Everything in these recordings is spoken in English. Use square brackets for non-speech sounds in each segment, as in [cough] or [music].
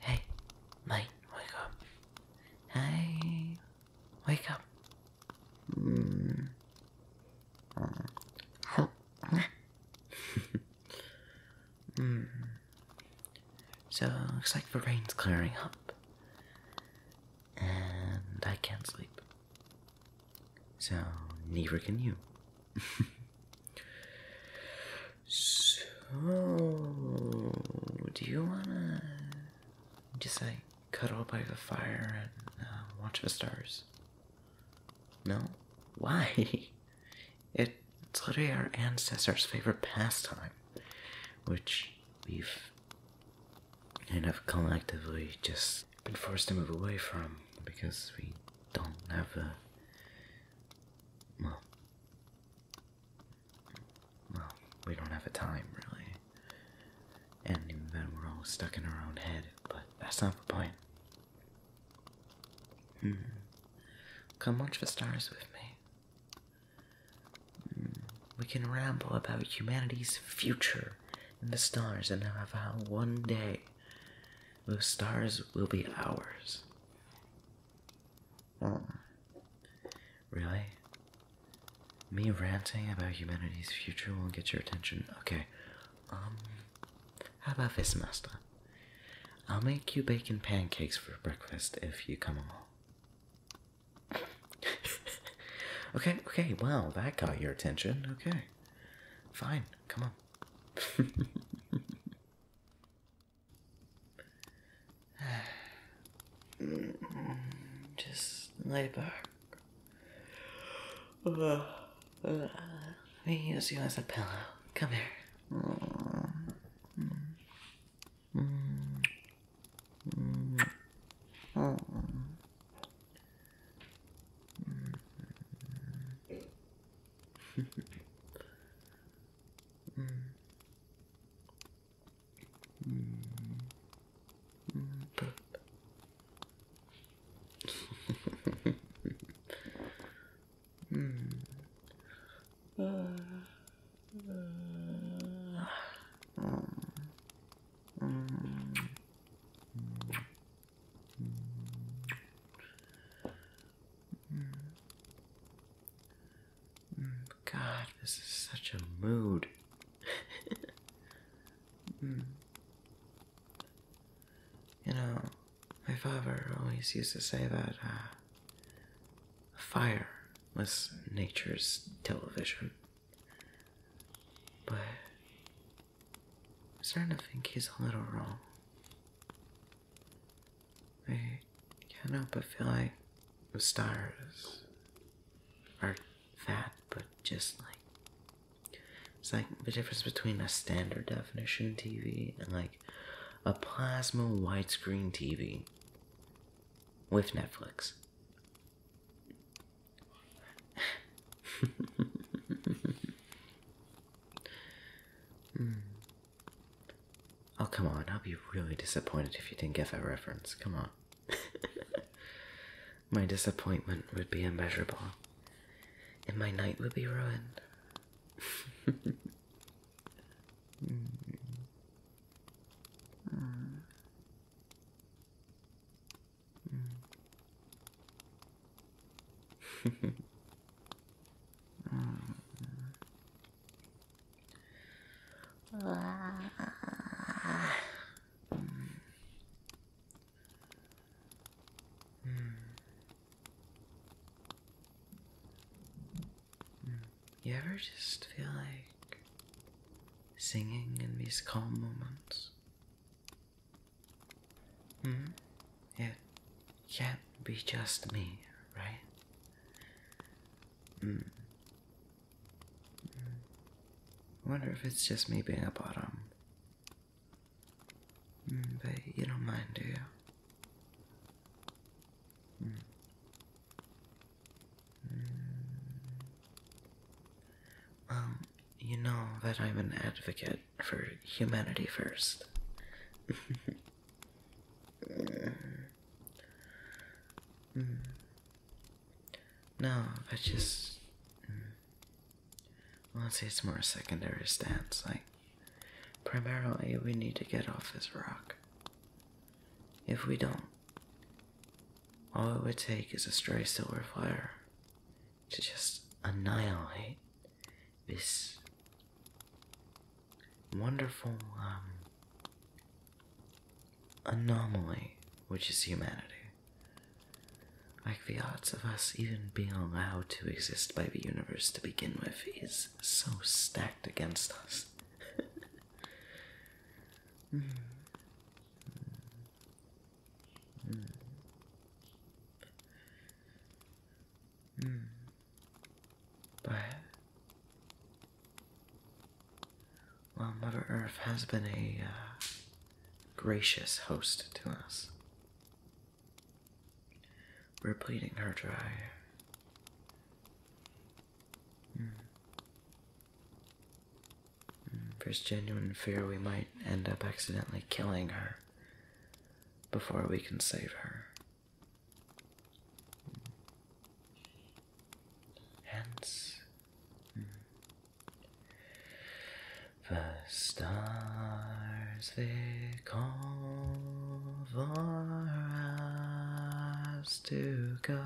Hey, mate, wake up. Hey, wake up. So, looks like the rain's clearing up. And I can't sleep. So, neither can you. [laughs] so, do you wanna just like cuddle by the fire and uh, watch the stars? No? Why? [laughs] It's literally our ancestors' favorite pastime, which we've kind of collectively just been forced to move away from because we don't have the. Well. Well, we don't have a time, really. And even then, we're all stuck in our own head, but that's not the point. Hmm. Come watch the stars with me. Hmm. We can ramble about humanity's future in the stars and how one day those stars will be ours. Oh. Really? Me ranting about humanity's future won't get your attention? Okay. Um, how about this, Master? I'll make you bacon pancakes for breakfast if you come along. [laughs] okay, okay, wow, that got your attention. Okay. Fine, come on. [laughs] Just lay back. Uh, me use you as a pillow. Come here. This is such a mood. [laughs] Hmm. You know, my father always used to say that uh, fire was nature's television. But I'm starting to think he's a little wrong. I can't help but feel like the stars are that, but just like it's like the difference between a standard definition TV and like a plasma widescreen TV with Netflix. [laughs] Oh, come on. I'll be really disappointed if you didn't get that reference. Come on. [laughs] my disappointment would be immeasurable, and my night would be ruined. Ever just feel like singing in these calm moments? Hmm? It can't be just me, right? Hmm. I wonder if it's just me being a bottom. Mm, but you don't mind, do you? Mm. Well, you know that I'm an advocate for humanity first. [laughs] No, but just. Well, I'd say it's more a secondary stance. Like, primarily, we need to get off this rock. If we don't, all it would take is a stray solar flare to just annihilate this wonderful um, anomaly which is humanity. Like the odds of us even being allowed to exist by the universe to begin with is so stacked against us. [laughs] Mm. Mm. But well, Mother Earth has been a uh, gracious host to us. We're bleeding her dry. Mm. Mm, There's genuine fear we might end up accidentally killing her before we can save her. Hence, mm, the stars they call for us to go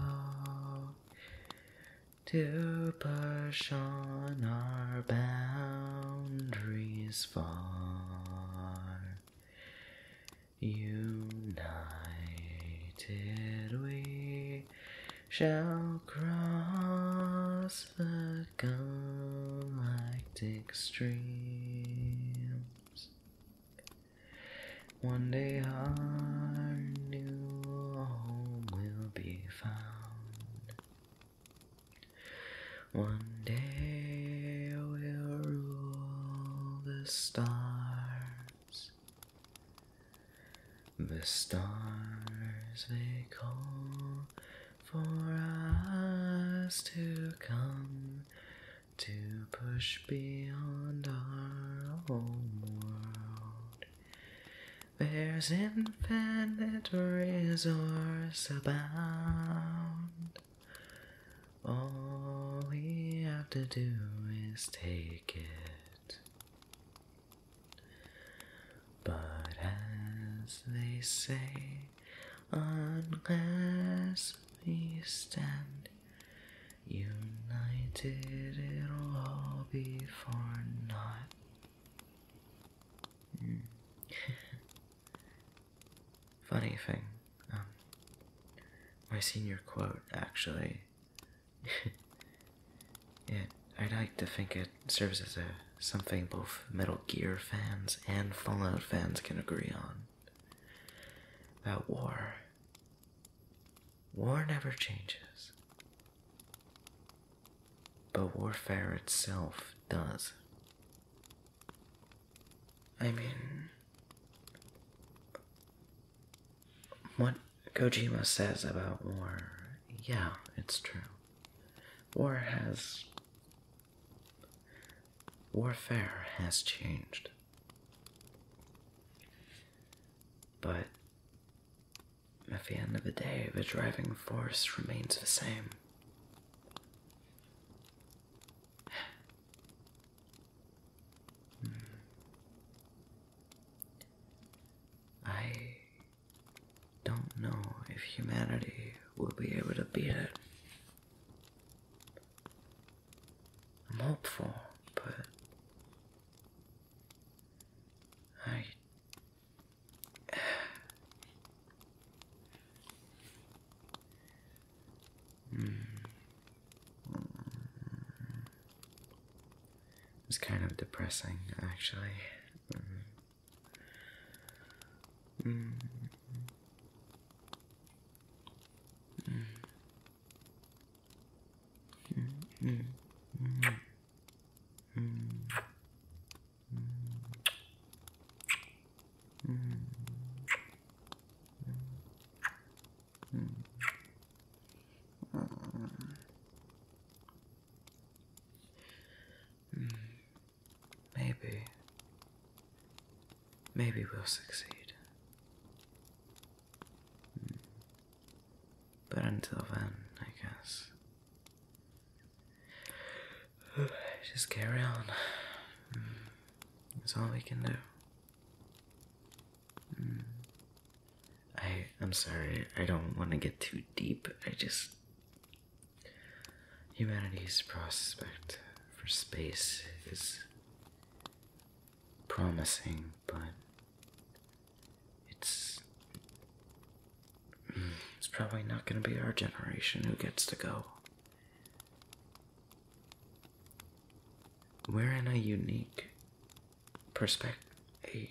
to push on our boundaries far. United we shall cross the galactic streams. One day our new home will be found. One day we'll rule the stars. The stars they call for us to come to push beyond our home world. There's infinite resource abound. All we have to do is take it. But as they say, unless we stand united, it'll all be for naught. Mm. [laughs] Funny thing, um, my senior quote actually. [laughs] it, I'd like to think it serves as a something both Metal Gear fans and Fallout fans can agree on. That war. War never changes. But warfare itself does. I mean, what Kojima says about war, yeah, it's true. War has. Warfare has changed. But at the end of the day, the driving force remains the same. Hmm. I don't know if humanity will be able to beat it. I'm hopeful, but I. It's kind of depressing, actually. Mm. Maybe. Maybe we'll succeed. Hmm. But until then, I guess. [sighs] Just carry on. Hmm. That's all we can do. Hmm. I I'm sorry, I don't want to get too deep. I just. Humanity's prospect for space is promising, but it's. mm, It's probably not going to be our generation who gets to go. We're in a unique perspective, a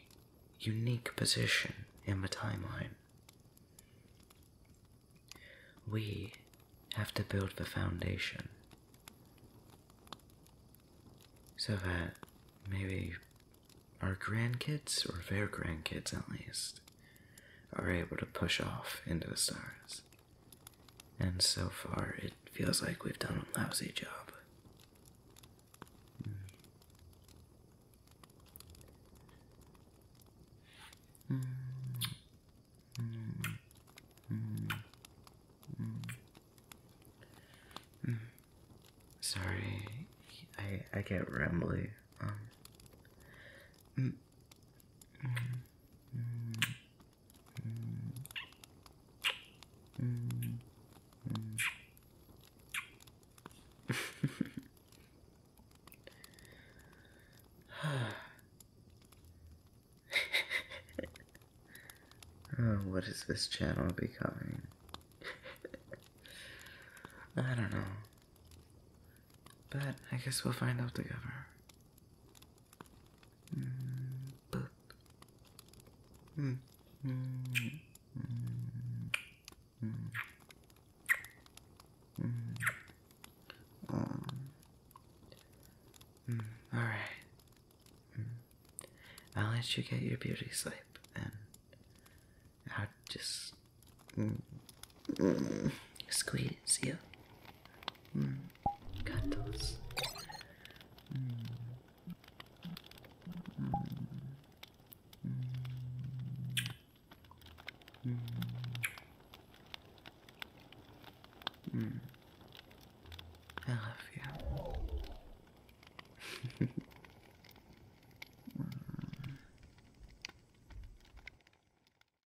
unique position in the timeline. We have to build the foundation so that maybe our grandkids, or their grandkids at least, are able to push off into the stars. And so far, it feels like we've done a lousy job. Sorry, I I get rambly. Um. mm, mm, mm, mm, mm, mm. Oh, this channel becoming? I don't know. But I guess we'll find out together. Mm, boop. Mm, mm, mm, mm, mm. Um, mm, all right. Mm. I'll let you get your beauty sleep, and I'll just mm, squeeze you.